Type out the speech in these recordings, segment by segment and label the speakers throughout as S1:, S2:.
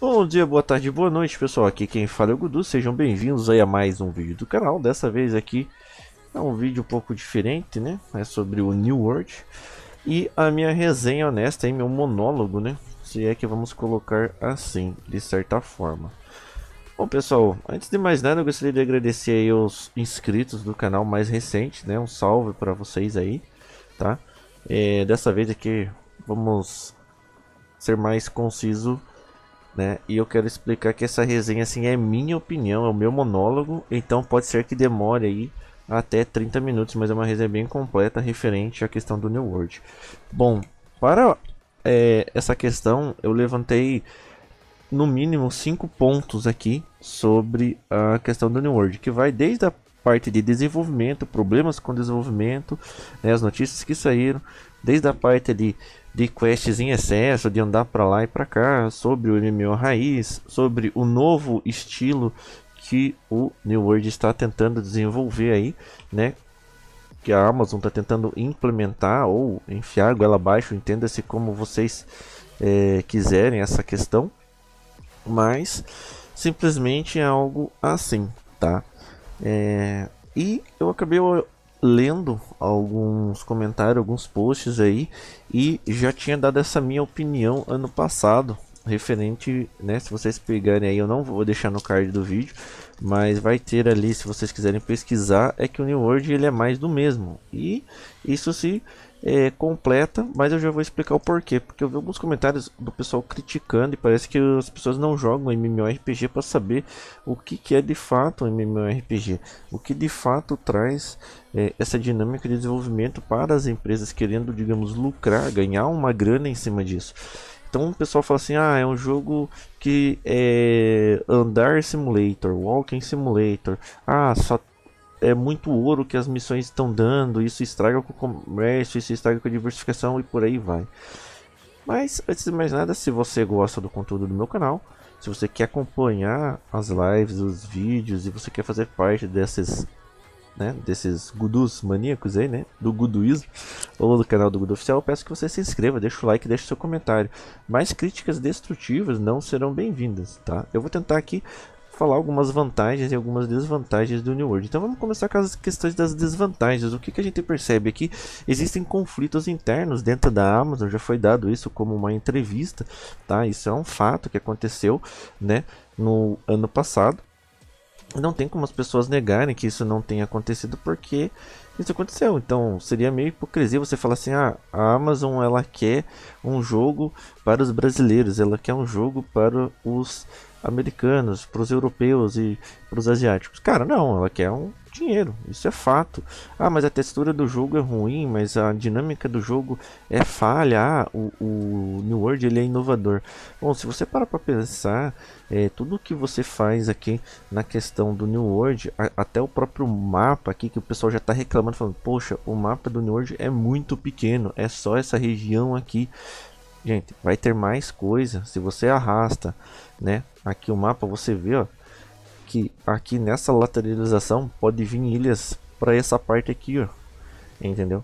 S1: Bom dia, boa tarde, boa noite pessoal, aqui quem fala é o Gudu, sejam bem-vindos aí a mais um vídeo do canal, dessa vez aqui é um vídeo um pouco diferente, né, é sobre o New World. E a minha resenha honesta, aí, meu monólogo, né, se é que vamos colocar assim, de certa forma. Bom pessoal, antes de mais nada eu gostaria de agradecer aí os inscritos do canal mais recente, né, um salve para vocês aí, tá, é, dessa vez aqui vamos ser mais conciso né? E eu quero explicar que essa resenha assim é minha opinião, é o meu monólogo, então pode ser que demore aí até 30 minutos, mas é uma resenha bem completa referente à questão do New World. Bom, para é, essa questão eu levantei no mínimo cinco pontos aqui sobre a questão do New World, que vai desde a parte de desenvolvimento, problemas com desenvolvimento, né, as notícias que saíram, desde a parte de de quests em excesso, de andar para lá e para cá, sobre o MMO raiz, sobre o novo estilo que o New World está tentando desenvolver aí, né? Que a Amazon está tentando implementar ou enfiar goela abaixo, entenda-se como vocês é, quiserem essa questão, mas simplesmente é algo assim, tá? É, e eu acabei lendo alguns comentários, alguns posts aí e já tinha dado essa minha opinião ano passado referente, né, se vocês pegarem aí, eu não vou deixar no card do vídeo, mas vai ter ali, se vocês quiserem pesquisar, é que o New World ele é mais do mesmo. E isso se é, completa, mas eu já vou explicar o porquê. Porque eu vi alguns comentários do pessoal criticando e parece que as pessoas não jogam MMORPG para saber o que, que é de fato um MMORPG. O que de fato traz é, essa dinâmica de desenvolvimento para as empresas querendo, digamos, lucrar, ganhar uma grana em cima disso. Então o pessoal fala assim, ah, é um jogo que é andar simulator, walking simulator. Ah, só é muito ouro que as missões estão dando, isso estraga com o comércio, isso estraga com a diversificação e por aí vai. Mas antes de mais nada, se você gosta do conteúdo do meu canal, se você quer acompanhar as lives, os vídeos e você quer fazer parte desses né, desses gudus maníacos aí, né, do guduísmo, ou do canal do Gudu Oficial, eu peço que você se inscreva, deixe o like, deixe seu comentário. Mais críticas destrutivas não serão bem-vindas, tá? Eu vou tentar aqui falar algumas vantagens e algumas desvantagens do New World. Então vamos começar com as questões das desvantagens. O que, que a gente percebe aqui? Existem conflitos internos dentro da Amazon, já foi dado isso como uma entrevista, tá? Isso é um fato que aconteceu, né, no ano passado. Não tem como as pessoas negarem que isso não tenha acontecido porque isso aconteceu. Então seria meio hipocrisia você falar assim: ah, a Amazon ela quer um jogo para os brasileiros, ela quer um jogo para os americanos, para os europeus e para os asiáticos. Cara, não, ela quer um dinheiro, isso é fato. Ah, mas a textura do jogo é ruim, mas a dinâmica do jogo é falha. Ah, o, o New World ele é inovador. Bom, se você parar para pensar, é, tudo que você faz aqui na questão do New World, a, até o próprio mapa aqui que o pessoal já está reclamando, falando, poxa, o mapa do New World é muito pequeno, é só essa região aqui. Gente, vai ter mais coisa se você arrasta, né? Aqui o mapa você vê, ó, que aqui nessa lateralização pode vir ilhas para essa parte aqui, ó. Entendeu?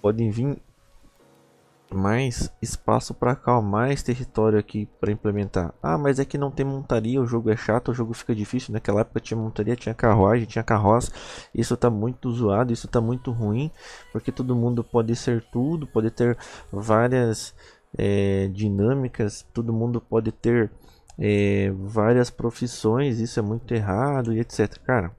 S1: Podem vir mais espaço para cá, mais território aqui para implementar. Ah, mas é que não tem montaria, o jogo é chato, o jogo fica difícil. Naquela época tinha montaria, tinha carruagem, tinha carroça. Isso está muito zoado, isso está muito ruim, porque todo mundo pode ser tudo, pode ter várias é, dinâmicas, todo mundo pode ter é, várias profissões, isso é muito errado e etc. Cara,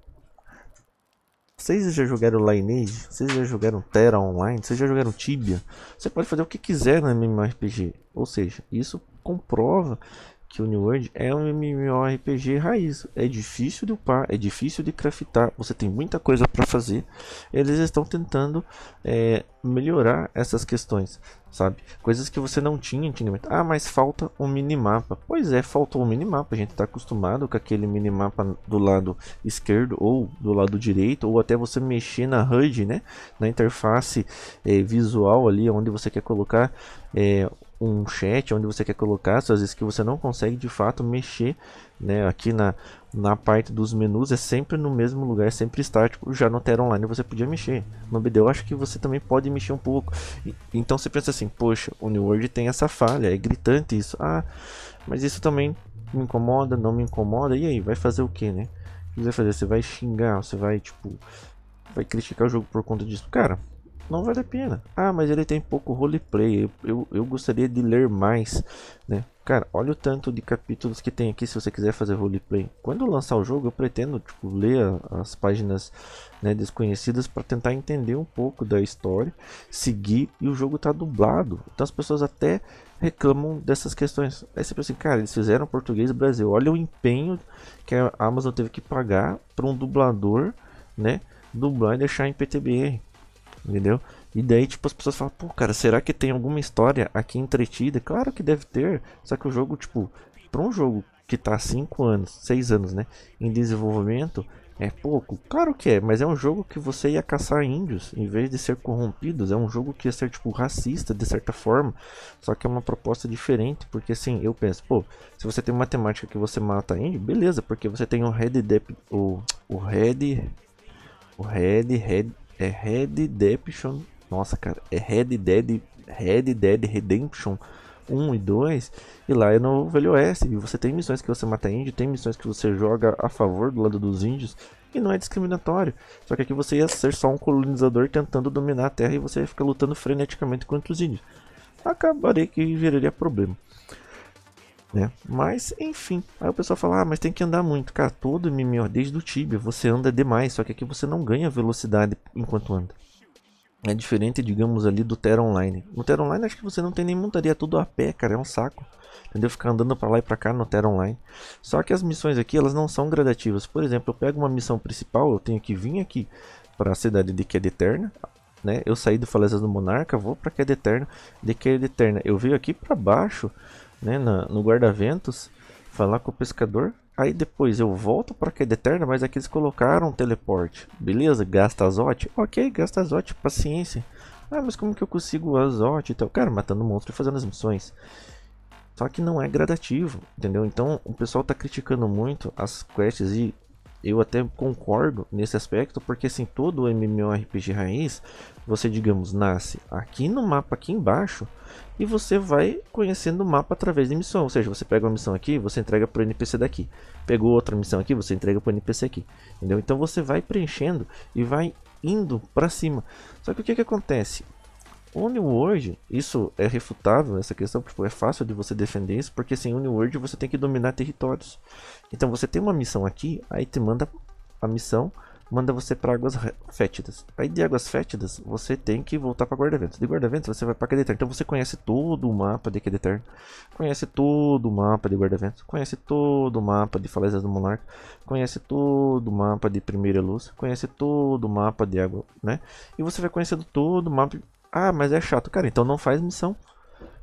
S1: vocês já jogaram Lineage? Vocês já jogaram Terra Online? Vocês já jogaram Tibia? Você pode fazer o que quiser no MMORPG. Ou seja, isso comprova que o New World é um MMORPG raiz. É difícil de upar, é difícil de craftar, você tem muita coisa para fazer. Eles estão tentando é, melhorar essas questões, sabe? Coisas que você não tinha antigamente. Ah, mas falta um minimapa. Pois é, faltou um minimapa. A gente está acostumado com aquele minimapa do lado esquerdo ou do lado direito, ou até você mexer na HUD, né? Na interface é, visual ali, onde você quer colocar é, um chat onde você quer colocar suas skills, você não consegue de fato mexer né, aqui na, na parte dos menus, é sempre no mesmo lugar, sempre estático. Já no Terra Online você podia mexer. No BD eu acho que você também pode mexer um pouco. E, então você pensa assim, poxa, o New World tem essa falha, é gritante isso. Ah, Mas isso também me incomoda, não me incomoda. E aí, vai fazer o que, né? O que você vai fazer? Você vai xingar, você vai, tipo, vai criticar o jogo por conta disso. Cara, não vale a pena. Ah, mas ele tem pouco roleplay. Eu, eu, eu, gostaria de ler mais, né? Cara, olha o tanto de capítulos que tem aqui se você quiser fazer roleplay. Quando eu lançar o jogo, eu pretendo tipo, ler as páginas né, desconhecidas para tentar entender um pouco da história, seguir e o jogo tá dublado. Então as pessoas até reclamam dessas questões. Aí você pensa assim, cara, eles fizeram português Brasil. Olha o empenho que a Amazon teve que pagar para um dublador, né? Dublar e deixar em PTBR entendeu? E daí, tipo, as pessoas falam, pô, cara, será que tem alguma história aqui entretida? Claro que deve ter, só que o jogo, tipo, para um jogo que tá há 5 anos, 6 anos, né, em desenvolvimento, é pouco? Claro que é, mas é um jogo que você ia caçar índios em vez de ser corrompidos. É um jogo que ia ser tipo racista de certa forma. Só que é uma proposta diferente. Porque assim, eu penso, pô, se você tem uma temática que você mata índio, beleza, porque você tem o Red Dead. O, o Red. O Red, Red, é Red Redemption. Nossa, cara, é Red Dead, Red Dead Redemption 1 e 2. E lá é no Velho Oeste. E você tem missões que você mata índio, tem missões que você joga a favor do lado dos índios. E não é discriminatório. Só que aqui você ia ser só um colonizador tentando dominar a terra e você ia ficar lutando freneticamente contra os índios. Acabaria que geraria problema. Né? Mas, enfim. Aí o pessoal fala, ah, mas tem que andar muito. Cara, todo MMO, desde o Tibia, você anda demais, só que aqui você não ganha velocidade enquanto anda. É diferente, digamos, ali do Terra Online. No Terra Online acho que você não tem nem montaria, tudo a pé, cara, é um saco. Entendeu? Ficar andando para lá e para cá no Terra Online. Só que as missões aqui, elas não são gradativas. Por exemplo, eu pego uma missão principal, eu tenho que vir aqui para a cidade de Queda Eterna, né? Eu saí do Falésias do Monarca, vou para Queda Eterna, de Queda Eterna. Eu venho aqui para baixo, né, na, no guarda-ventos, falar com o pescador. Aí depois eu volto para queda eterna, mas aqui eles colocaram teleporte. Beleza, gasta azote? Ok, gasta azote, paciência. Ah, mas como que eu consigo azote e tal? Cara, matando monstro e fazendo as missões. Só que não é gradativo, entendeu? Então o pessoal tá criticando muito as quests e eu até concordo nesse aspecto, porque assim, todo MMORPG raiz, você digamos, nasce aqui no mapa aqui embaixo e você vai conhecendo o mapa através de missão. Ou seja, você pega uma missão aqui, você entrega para o NPC daqui. Pegou outra missão aqui, você entrega para o NPC aqui. Entendeu? Então você vai preenchendo e vai indo para cima. Só que o que, que acontece? O New World, isso é refutável, essa questão, porque é fácil de você defender isso, porque sem assim, New World você tem que dominar territórios. Então você tem uma missão aqui, aí te manda a missão manda você para águas fétidas. Aí de águas fétidas, você tem que voltar para guarda-ventos. De guarda-ventos, você vai para Cadeter. Então você conhece todo o mapa de Cadeter, conhece todo o mapa de guarda-ventos, conhece todo o mapa de Falésias do Monarca, conhece todo o mapa de Primeira Luz, conhece todo o mapa de água, né? E você vai conhecendo todo o mapa. Ah, mas é chato, cara. Então não faz missão.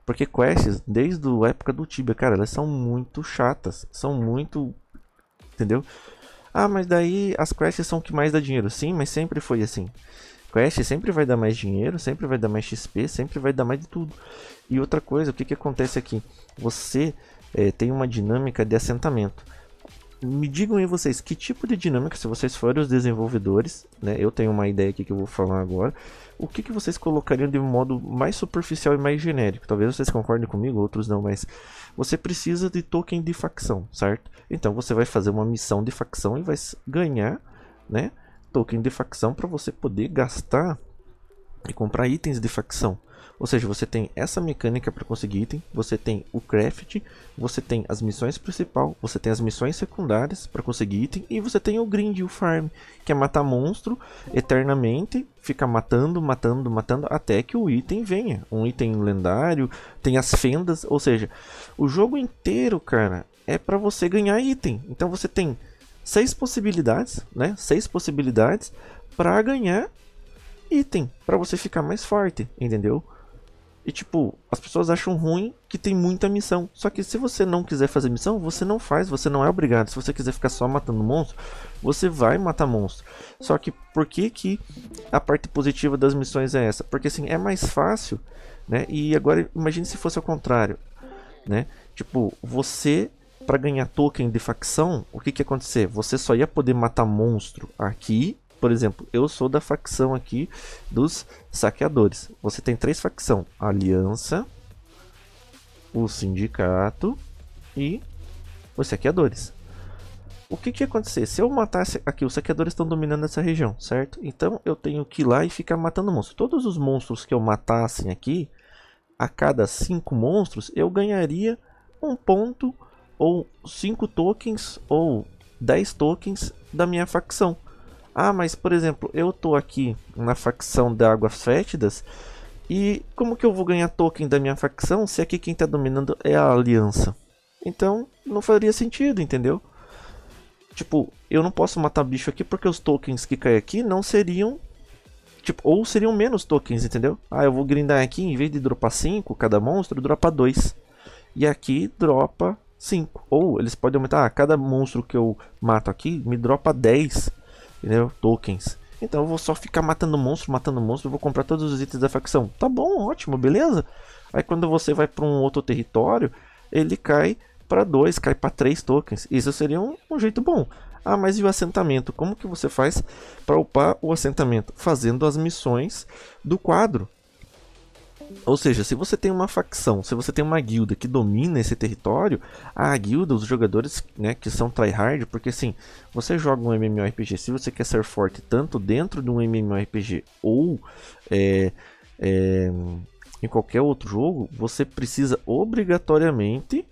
S1: Porque quests, desde a época do Tibia, cara, elas são muito chatas. São muito. Entendeu? Ah, mas daí as quests são o que mais dá dinheiro. Sim, mas sempre foi assim. Quest sempre vai dar mais dinheiro, sempre vai dar mais XP, sempre vai dar mais de tudo. E outra coisa, o que, que acontece aqui? Você é, tem uma dinâmica de assentamento. Me digam aí vocês, que tipo de dinâmica, se vocês forem os desenvolvedores, né, eu tenho uma ideia aqui que eu vou falar agora, o que, que vocês colocariam de um modo mais superficial e mais genérico? Talvez vocês concordem comigo, outros não, mas você precisa de token de facção, certo? Então você vai fazer uma missão de facção e vai ganhar, né, token de facção para você poder gastar e comprar itens de facção. Ou seja, você tem essa mecânica para conseguir item, você tem o craft, você tem as missões principal, você tem as missões secundárias para conseguir item e você tem o grind, o farm, que é matar monstro eternamente, ficar matando, matando, matando até que o item venha. Um item lendário, tem as fendas, ou seja, o jogo inteiro, cara, é para você ganhar item. Então você tem seis possibilidades, né? Seis possibilidades para ganhar item, para você ficar mais forte, entendeu? E tipo, as pessoas acham ruim que tem muita missão. Só que se você não quiser fazer missão, você não faz, você não é obrigado. Se você quiser ficar só matando monstro, você vai matar monstro. Só que por que que a parte positiva das missões é essa? Porque assim, é mais fácil, né? E agora imagine se fosse ao contrário, né? Tipo, você para ganhar token de facção, o que que ia acontecer? Você só ia poder matar monstro aqui por exemplo, eu sou da facção aqui dos saqueadores. Você tem três facções: Aliança, o Sindicato e os saqueadores. O que que ia acontecer? Se eu matasse aqui, os saqueadores estão dominando essa região, certo? Então eu tenho que ir lá e ficar matando monstros. Todos os monstros que eu matassem aqui, a cada 5 monstros, eu ganharia um ponto ou 5 tokens ou 10 tokens da minha facção. Ah, mas por exemplo, eu tô aqui na facção da Águas Fétidas e como que eu vou ganhar token da minha facção se aqui quem está dominando é a Aliança? Então não faria sentido, entendeu? Tipo, eu não posso matar bicho aqui porque os tokens que caem aqui não seriam. Tipo, ou seriam menos tokens, entendeu? Ah, eu vou grindar aqui, em vez de dropar 5 cada monstro, dropa 2. E aqui dropa 5. Ou eles podem aumentar, ah, cada monstro que eu mato aqui me dropa 10 entendeu? tokens. Então eu vou só ficar matando monstro, matando monstro, vou comprar todos os itens da facção. Tá bom, ótimo, beleza? Aí quando você vai para um outro território, ele cai para 2, cai para 3 tokens. Isso seria um, um, jeito bom. Ah, mas e o assentamento? Como que você faz para upar o assentamento? Fazendo as missões do quadro. Ou seja, se você tem uma facção, se você tem uma guilda que domina esse território, a guilda, os jogadores né, que são tryhard, porque assim, você joga um MMORPG, se você quer ser forte tanto dentro de um MMORPG ou é, é, em qualquer outro jogo, você precisa obrigatoriamente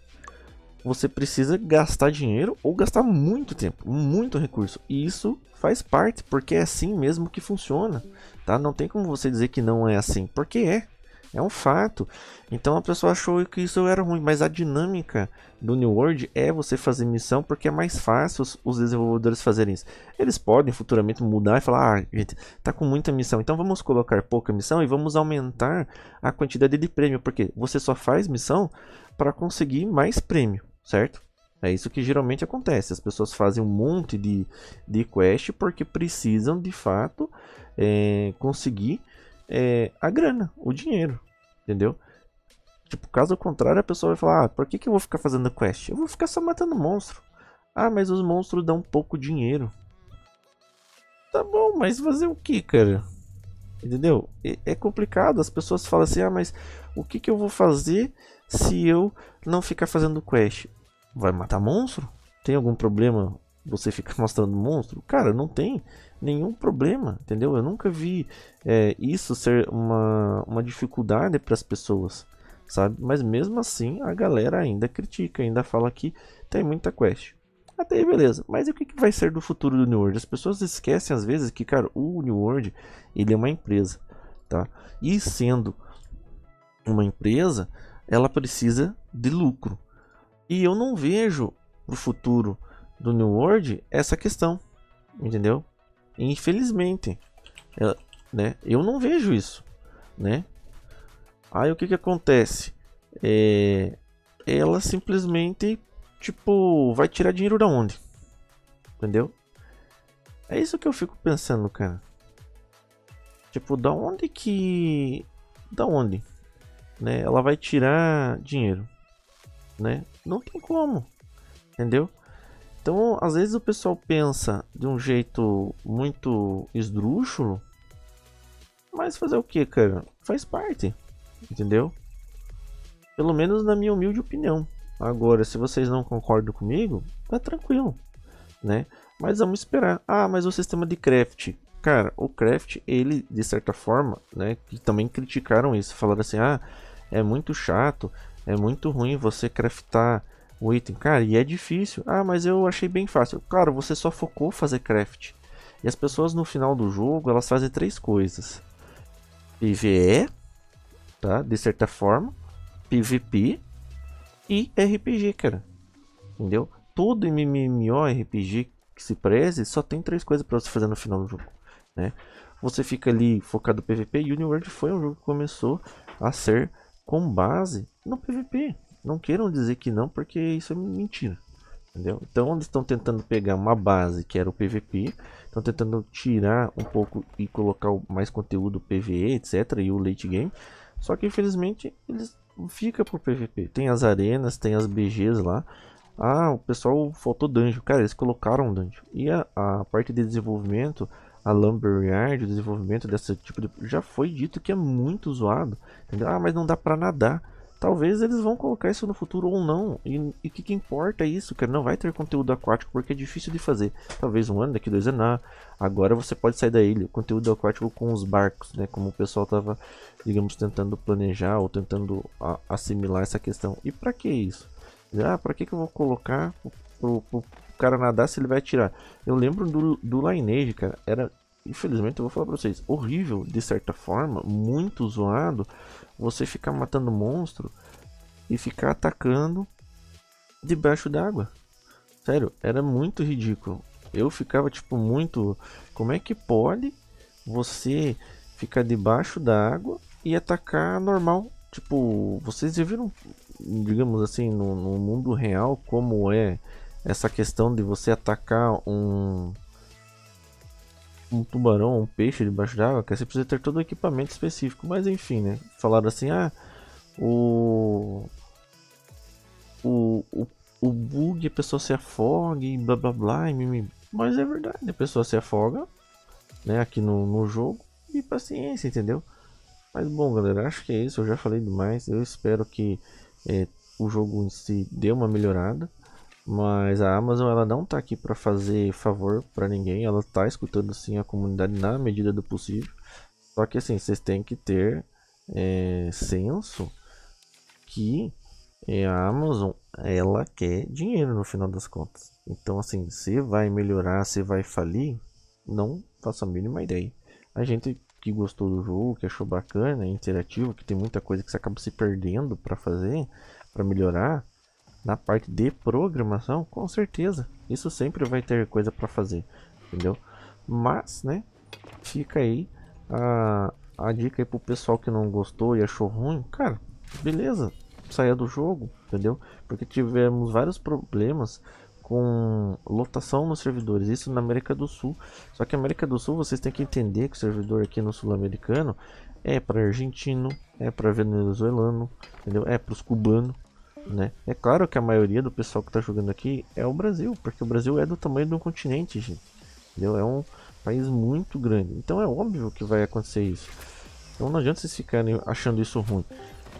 S1: você precisa gastar dinheiro ou gastar muito tempo, muito recurso. E isso faz parte, porque é assim mesmo que funciona, tá? Não tem como você dizer que não é assim, porque é. É um fato. Então a pessoa achou que isso era ruim, mas a dinâmica do New World é você fazer missão porque é mais fácil os, desenvolvedores fazerem isso. Eles podem futuramente mudar e falar: ah, gente, tá com muita missão, então vamos colocar pouca missão e vamos aumentar a quantidade de prêmio, porque você só faz missão para conseguir mais prêmio certo? É isso que geralmente acontece. As pessoas fazem um monte de, de quest porque precisam de fato é, conseguir é, a grana, o dinheiro, entendeu? Tipo, caso contrário, a pessoa vai falar: ah, por que, que eu vou ficar fazendo quest? Eu vou ficar só matando monstro. Ah, mas os monstros dão pouco dinheiro. Tá bom, mas fazer o que, cara? Entendeu? É complicado. As pessoas falam assim: ah, mas o que, que eu vou fazer se eu não ficar fazendo quest? Vai matar monstro? Tem algum problema você ficar mostrando monstro? Cara, não tem nenhum problema, entendeu? Eu nunca vi é, isso ser uma, uma dificuldade para as pessoas, sabe? Mas mesmo assim, a galera ainda critica, ainda fala que tem muita quest. Até aí, beleza. Mas o que, que vai ser do futuro do New World? As pessoas esquecem às vezes que, cara, o New World, ele é uma empresa, tá? E sendo uma empresa, ela precisa de lucro. E eu não vejo no futuro do New World essa questão, entendeu? Infelizmente, ela, né? Eu não vejo isso, né? Aí o que que acontece? É, ela simplesmente, tipo, vai tirar dinheiro da onde? Entendeu? É isso que eu fico pensando, cara. Tipo, da onde que... Da onde? Né? Ela vai tirar dinheiro, né? Não tem como, entendeu? Então, às vezes o pessoal pensa de um jeito muito esdrúxulo, mas fazer o que, cara? Faz parte, entendeu? Pelo menos na minha humilde opinião. Agora, se vocês não concordam comigo, tá tranquilo, né? Mas vamos esperar. Ah, mas o sistema de craft. Cara, o craft, ele, de certa forma, né? Que também criticaram isso. Falaram assim, ah, é muito chato, é muito ruim você craftar o item. Cara, e é difícil. Ah, mas eu achei bem fácil. Claro, você só focou fazer craft. E as pessoas no final do jogo, elas fazem três coisas. PvE, tá? De certa forma. PvP e RPG, cara. Entendeu? Todo MMORPG que se preze só tem três coisas para você fazer no final do jogo, né? Você fica ali focado no PvP e Uniworld foi um jogo que começou a ser com base no PvP. Não queiram dizer que não, porque isso é mentira. Entendeu? Então eles estão tentando pegar uma base que era o PVP, estão tentando tirar um pouco e colocar mais conteúdo PVE, etc. e o late game. Só que infelizmente eles fica por PVP. Tem as arenas, tem as BGs lá. Ah, o pessoal faltou dungeon. Cara, eles colocaram dungeon. E a, a parte de desenvolvimento, a Lumberyard, o desenvolvimento desse tipo de. Já foi dito que é muito zoado. Entendeu? Ah, mas não dá pra nadar. Talvez eles vão colocar isso no futuro ou não. E o que, que, importa é isso, cara? Não vai ter conteúdo aquático porque é difícil de fazer. Talvez um ano, daqui dois anos. Ah, agora você pode sair da ilha. Conteúdo aquático com os barcos, né? Como o pessoal tava, digamos, tentando planejar ou tentando assimilar essa questão. E para que isso? Ah, para que, que eu vou colocar pro, pro, cara nadar se ele vai atirar? Eu lembro do, do Lineage, cara. Era infelizmente eu vou falar pra vocês, horrível de certa forma, muito zoado, você ficar matando monstro e ficar atacando debaixo d'água. Sério, era muito ridículo. Eu ficava tipo muito, como é que pode você ficar debaixo da água e atacar normal? Tipo, vocês viram, digamos assim, no, no mundo real como é essa questão de você atacar um um tubarão, um peixe debaixo d'água, que você precisa ter todo o equipamento específico. Mas enfim, né? Falaram assim, ah, o o, o, o bug, a pessoa se afoga e blá blá blá, e mimimi. mas é verdade, a pessoa se afoga, né, aqui no, no jogo, e paciência, entendeu? Mas bom, galera, acho que é isso, eu já falei demais, eu espero que é, o jogo em si dê uma melhorada. Mas a Amazon ela não está aqui para fazer favor para ninguém, ela está escutando sim a comunidade na medida do possível. Só que assim, vocês têm que ter é, senso que é, a Amazon ela quer dinheiro no final das contas. Então assim, se vai melhorar, se vai falir, não faço a mínima ideia. A gente que gostou do jogo, que achou bacana, é interativo, que tem muita coisa que você acaba se perdendo para fazer, para melhorar, na parte de programação, com certeza, isso sempre vai ter coisa para fazer, entendeu? Mas, né, fica aí a, a dica aí pro pessoal que não gostou e achou ruim, cara, beleza, saia do jogo, entendeu? Porque tivemos vários problemas com lotação nos servidores, isso na América do Sul. Só que América do Sul vocês têm que entender que o servidor aqui no sul-americano é para argentino, é para venezuelano, entendeu? É para os cubanos, né? É claro que a maioria do pessoal que está jogando aqui é o Brasil, porque o Brasil é do tamanho de um continente, gente. Entendeu? É um país muito grande. Então é óbvio que vai acontecer isso. Então não adianta vocês ficarem achando isso ruim.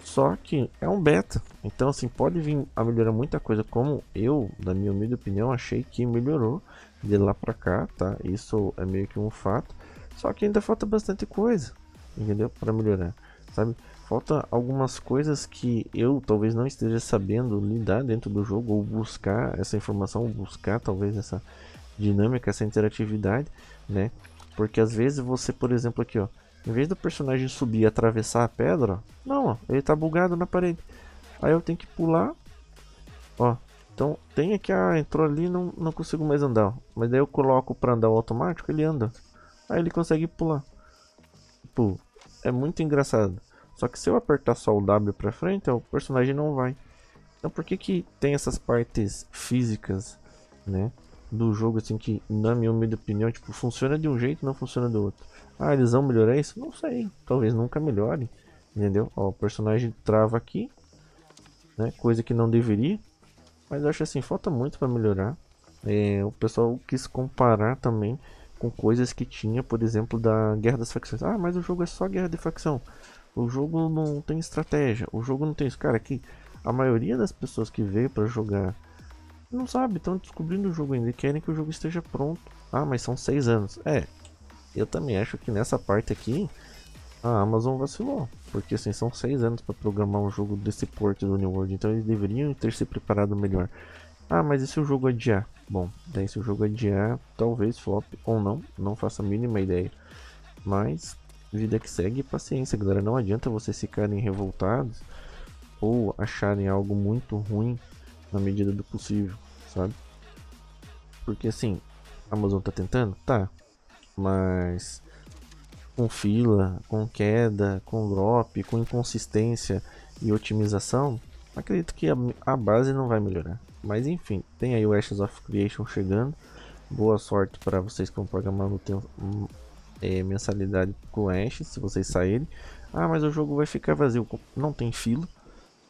S1: Só que é um beta. Então assim, pode vir a melhorar muita coisa. Como eu, na minha humilde opinião, achei que melhorou de lá pra cá, tá? Isso é meio que um fato. Só que ainda falta bastante coisa, entendeu? Para melhorar, sabe? Falta algumas coisas que eu talvez não esteja sabendo lidar dentro do jogo ou buscar essa informação, ou buscar talvez essa dinâmica, essa interatividade, né? Porque às vezes você, por exemplo, aqui, ó, em vez do personagem subir e atravessar a pedra, não, ó, ele tá bugado na parede. Aí eu tenho que pular, ó. Então tem aqui, ah, entrou ali, não, não consigo mais andar, ó. mas daí eu coloco para andar automático, ele anda. Aí ele consegue pular. Tipo, é muito engraçado. Só que se eu apertar só o W pra frente, o personagem não vai. Então por que que tem essas partes físicas, né? Do jogo assim que, na minha humilde opinião, tipo, funciona de um jeito não funciona do outro. Ah, eles vão melhorar isso? Não sei. Talvez nunca melhore. Entendeu? Ó, o personagem trava aqui. Né? Coisa que não deveria. Mas eu acho assim, falta muito para melhorar. É, o pessoal quis comparar também com coisas que tinha, por exemplo, da Guerra das Facções. Ah, mas o jogo é só Guerra de Facção. O jogo não tem estratégia, o jogo não tem isso. Cara, aqui a maioria das pessoas que veio para jogar não sabe, estão descobrindo o jogo ainda e querem que o jogo esteja pronto. Ah, mas são seis anos. É, eu também acho que nessa parte aqui a Amazon vacilou. Porque assim, são seis anos para programar um jogo desse porte do New World. Então eles deveriam ter se preparado melhor. Ah, mas e se o jogo adiar? Bom, daí se o jogo adiar, talvez flop ou não, não faço a mínima ideia. Mas vida que segue paciência, galera. Não adianta vocês ficarem revoltados ou acharem algo muito ruim na medida do possível, sabe? Porque assim, a Amazon tá tentando? Tá. Mas com fila, com queda, com drop, com inconsistência e otimização, acredito que a, base não vai melhorar. Mas enfim, tem aí o Ashes of Creation chegando. Boa sorte para vocês que vão programar é, mensalidade com Ash, se vocês saírem. Ah, mas o jogo vai ficar vazio. Não tem fila,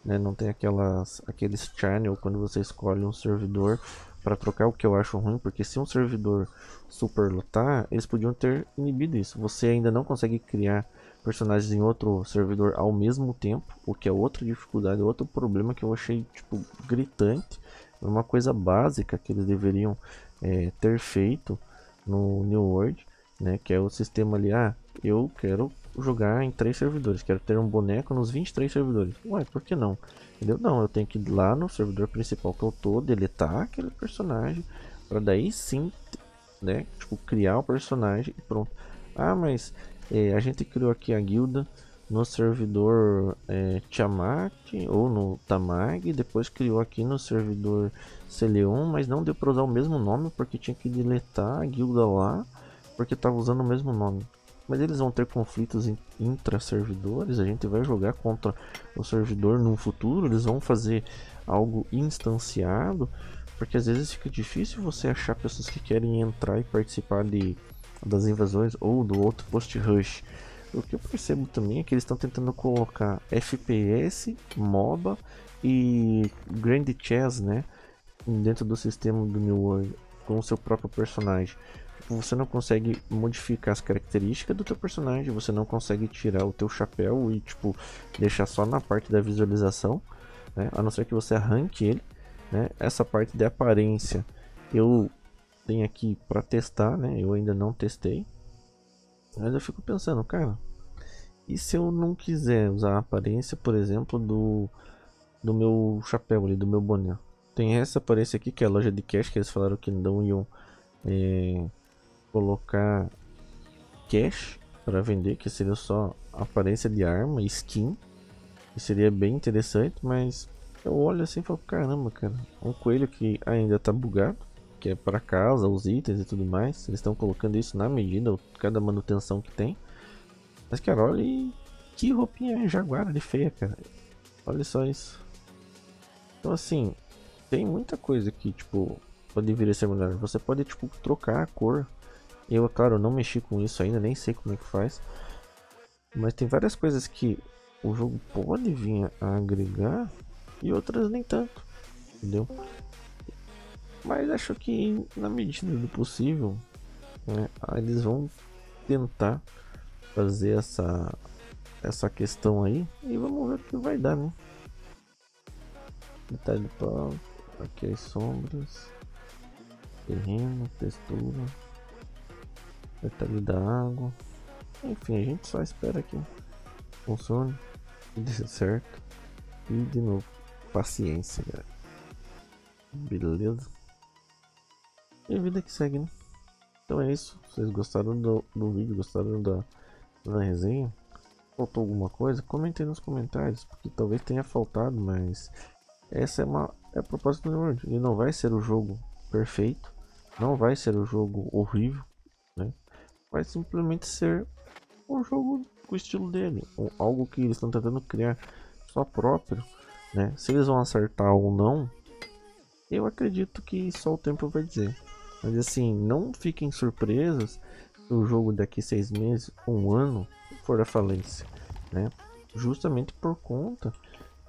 S1: né? Não tem aquelas, aqueles channel quando você escolhe um servidor para trocar o que eu acho ruim, porque se um servidor superlotar, eles podiam ter inibido isso. Você ainda não consegue criar personagens em outro servidor ao mesmo tempo, o que é outra dificuldade, outro problema que eu achei tipo gritante, uma coisa básica que eles deveriam é, ter feito no New World, né, que é o sistema ali, ah, eu quero jogar em três servidores, quero ter um boneco nos 23 servidores. Ué, por que não? Entendeu? Não, eu tenho que ir lá no servidor principal que eu tô, deletar aquele personagem, para daí sim, né, tipo, criar o personagem e pronto. Ah, mas é, a gente criou aqui a guilda no servidor é, Tiamat ou no Tamag, depois criou aqui no servidor Celeon, mas não deu para usar o mesmo nome porque tinha que deletar a guilda lá porque estava usando o mesmo nome. Mas eles vão ter conflitos intra-servidores, a gente vai jogar contra o servidor no futuro, eles vão fazer algo instanciado, porque às vezes fica difícil você achar pessoas que querem entrar e participar de das invasões ou do outro post rush. O que eu percebo também é que eles estão tentando colocar FPS, MOBA e Grand Chess, né, dentro do sistema do New World com o seu próprio personagem. Tipo, você não consegue modificar as características do teu personagem, você não consegue tirar o teu chapéu e tipo deixar só na parte da visualização, né? A não ser que você arranque ele, né? Essa parte de aparência eu tem aqui para testar, né? Eu ainda não testei. Mas eu fico pensando, cara, e se eu não quiser usar a aparência, por exemplo, do do meu chapéu ali, do meu boné? Tem essa aparência aqui que é a loja de cash que eles falaram que não iam é, colocar cash para vender, que seria só aparência de arma, skin, que seria bem interessante, mas eu olho assim e falo, caramba, cara, um coelho que ainda tá bugado que é para casa, os itens e tudo mais. Eles estão colocando isso na medida, cada manutenção que tem. Mas, cara, olha que roupinha jaguar de feia, cara. Olha só isso. Então, assim, tem muita coisa que, tipo, pode vir a ser melhor. Você pode, tipo, trocar a cor. Eu, claro, não mexi com isso ainda, nem sei como é que faz. Mas tem várias coisas que o jogo pode vir a agregar e outras nem tanto. Entendeu? Mas acho que na medida do possível, né, eles vão tentar fazer essa essa questão aí e vamos ver o que vai dar, né? Detalhe pau, aqui as sombras, terreno, textura, detalhe da água. Enfim, a gente só espera que funcione e dê certo. E de novo, paciência, galera. Beleza? E a vida que segue, né? Então é isso. Vocês gostaram do, do vídeo? Gostaram da, da resenha? Faltou alguma coisa? Comentem nos comentários, porque talvez tenha faltado, mas essa é uma é a proposta do World. Ele não vai ser o jogo perfeito, não vai ser o jogo horrível, né? Vai simplesmente ser um jogo com o estilo dele, algo que eles estão tentando criar só próprio, né? Se eles vão acertar ou não, eu acredito que só o tempo vai dizer. Mas assim, não fiquem surpresos se o jogo daqui seis meses, um ano, for a falência, né? Justamente por conta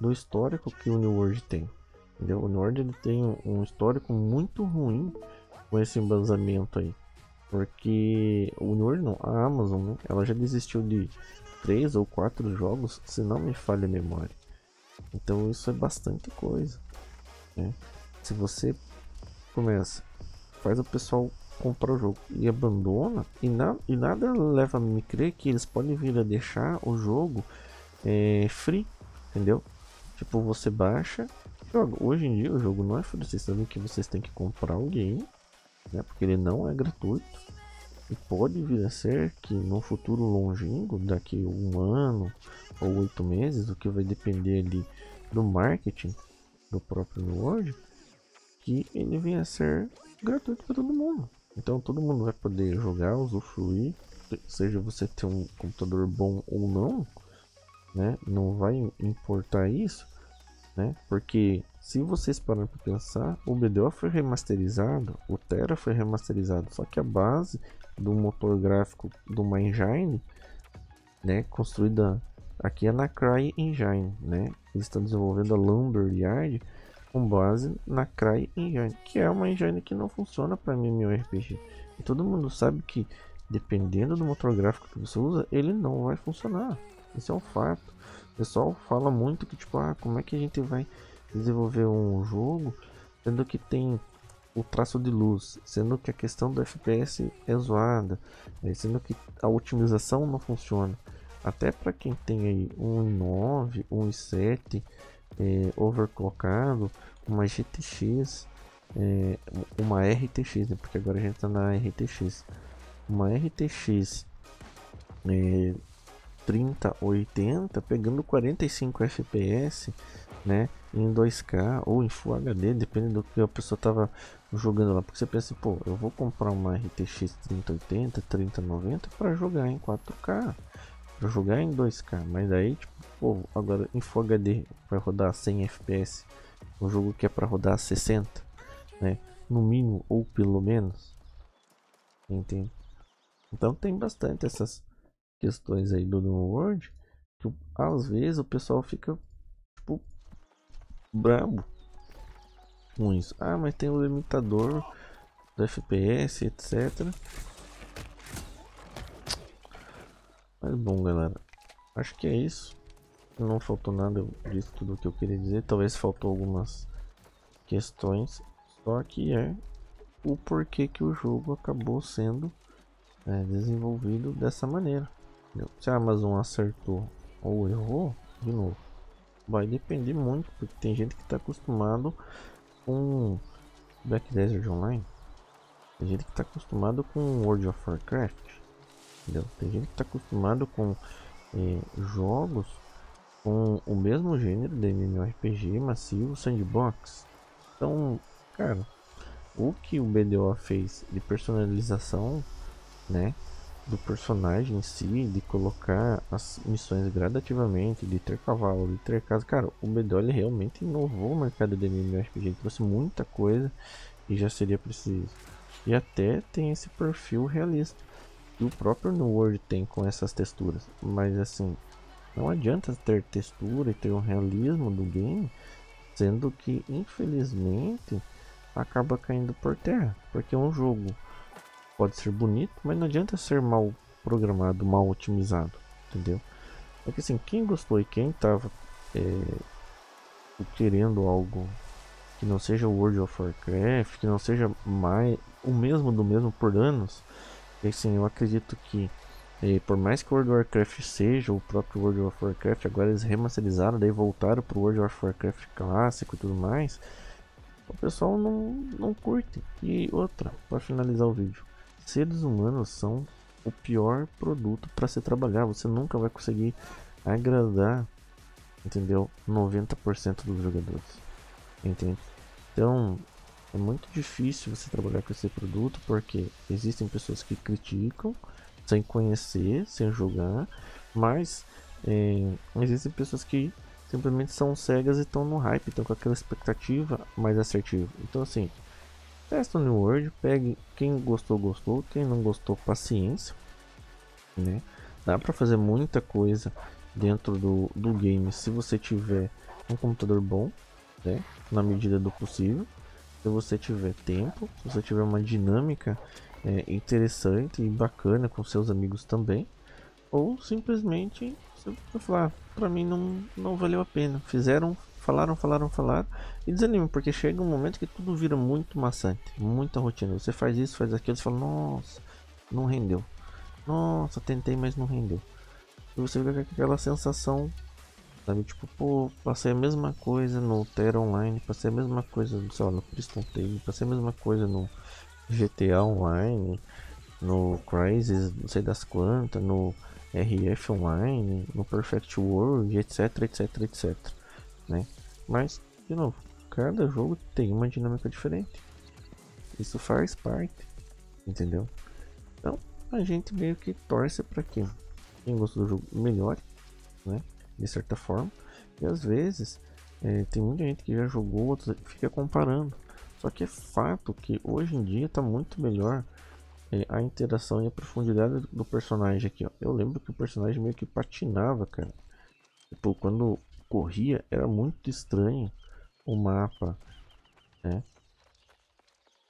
S1: do histórico que o New World tem. Entendeu? O New World ele tem um histórico muito ruim com esse embasamento aí. Porque o não, a Amazon, né? Ela já desistiu de três ou quatro jogos, se não me falha a memória. Então isso é bastante coisa. Né? Se você começa faz o pessoal comprar o jogo e abandona e, na, e nada leva a me crer que eles podem vir a deixar o jogo é, free, entendeu? Tipo, você baixa, joga. Hoje em dia o jogo não é free, vocês sabem que vocês têm que comprar o game, né? Porque ele não é gratuito. E pode vir a ser que no futuro longínquo, daqui um ano ou oito meses, o que vai depender ali do marketing do próprio World, que ele venha a ser gratuito para todo mundo. Então todo mundo vai poder jogar, usufruir, seja você ter um computador bom ou não, né? Não vai importar isso, né? Porque se vocês pararem para pensar, o BDO foi remasterizado, o Terra foi remasterizado, só que a base do motor gráfico do Engine, né, construída aqui é na Cry Engine, né? Eles estão desenvolvendo a Lumberyard com base na Cry Engine, que é uma engine que não funciona para MMORPG. E todo mundo sabe que dependendo do motor gráfico que você usa, ele não vai funcionar. Isso é um fato. O pessoal fala muito que tipo, ah, como é que a gente vai desenvolver um jogo sendo que tem o traço de luz, sendo que a questão do FPS é zoada, né, sendo que a otimização não funciona. Até para quem tem aí um 9, um 7 é, overclockado, uma GTX, é, uma RTX, né, porque agora a gente está na RTX, uma RTX é, 3080 pegando 45 FPS, né, em 2K ou em Full HD, depende do que a pessoa tava jogando lá, porque você pensa, pô, eu vou comprar uma RTX 3080, 3090 para jogar em 4K, para jogar em 2K, mas daí tipo, pô, agora em Full HD vai rodar 100 FPS, um jogo que é para rodar 60, né, no mínimo ou pelo menos, entende? Então tem bastante essas questões aí do New World que às vezes o pessoal fica tipo brabo com isso. Ah, mas tem o limitador do FPS, etc. Mas bom, galera. Acho que é isso. Não faltou nada, eu disse tudo que eu queria dizer. Talvez faltou algumas questões. Só que é o porquê que o jogo acabou sendo é, desenvolvido dessa maneira. Se a Amazon acertou ou errou, de novo, vai depender muito, porque tem gente que está acostumado com Black Desert Online, tem gente que está acostumado com World of Warcraft, entendeu? Tem gente que está acostumado com é, jogos com o mesmo gênero de MMORPG massivo sandbox. Então, cara, o que o BDO fez de personalização, né? Do personagem em si, de colocar as missões gradativamente, de ter cavalo, de ter casa. Cara, o Bedoli realmente inovou o mercado de MMORPG, trouxe muita coisa e já seria preciso. E até tem esse perfil realista. E o próprio New World tem com essas texturas. Mas assim, não adianta ter textura e ter um realismo do game, sendo que infelizmente acaba caindo por terra, porque é um jogo pode ser bonito, mas não adianta ser mal programado, mal otimizado, entendeu? Porque assim, quem gostou e quem tava é, querendo algo que não seja World of Warcraft, que não seja mais o mesmo do mesmo por anos, e assim, eu acredito que é, por mais que World of Warcraft seja o próprio World of Warcraft, agora eles remasterizaram, daí voltaram pro World of Warcraft clássico e tudo mais, o pessoal não, não curte. E outra, para finalizar o vídeo, seres humanos são o pior produto para se trabalhar. Você nunca vai conseguir agradar, entendeu? 90% dos jogadores, entende? Então é muito difícil você trabalhar com esse produto porque existem pessoas que criticam sem conhecer, sem jogar, mas é, existem pessoas que simplesmente são cegas e estão no hype, estão com aquela expectativa mais assertiva. Então assim, Testa o New World, pegue quem gostou, gostou, quem não gostou, paciência, né? Dá para fazer muita coisa dentro do, do game se você tiver um computador bom, né? Na medida do possível. Se você tiver tempo, se você tiver uma dinâmica é, interessante e bacana com seus amigos também, ou simplesmente você falar, ah, para mim não, não valeu a pena. Fizeram Falaram, falaram, falaram. E desanima, porque chega um momento que tudo vira muito maçante, muita rotina. Você faz isso, faz aquilo, você fala, nossa, não rendeu. Nossa, tentei, mas não rendeu. E você fica com aquela sensação, sabe? Tipo, pô, passei a mesma coisa no Terra Online, passei a mesma coisa, sei lá, no Priston Tale, passei a mesma coisa no GTA Online, no Crysis, não sei das quantas, no RF Online, no Perfect World, etc, etc, etc, né? Mas, de novo, cada jogo tem uma dinâmica diferente. Isso faz parte, entendeu? Então, a gente meio que torce para que quem gostou do jogo melhore, né? De certa forma. E às vezes, é, tem muita gente que já jogou, outros fica comparando. Só que é fato que hoje em dia está muito melhor é, a interação e a profundidade do personagem aqui, ó. Eu lembro que o personagem meio que patinava, cara. Tipo, quando corria, era muito estranho o mapa, né?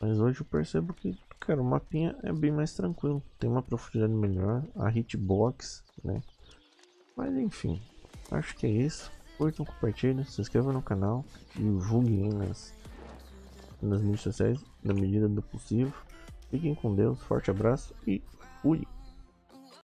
S1: Mas hoje eu percebo que, cara, o mapinha é bem mais tranquilo. Tem uma profundidade melhor, a hitbox, né? Mas enfim, acho que é isso. Curtam, compartilhem, se inscrevam no canal e nas, nas mídias sociais na medida do possível. Fiquem com Deus, forte abraço e!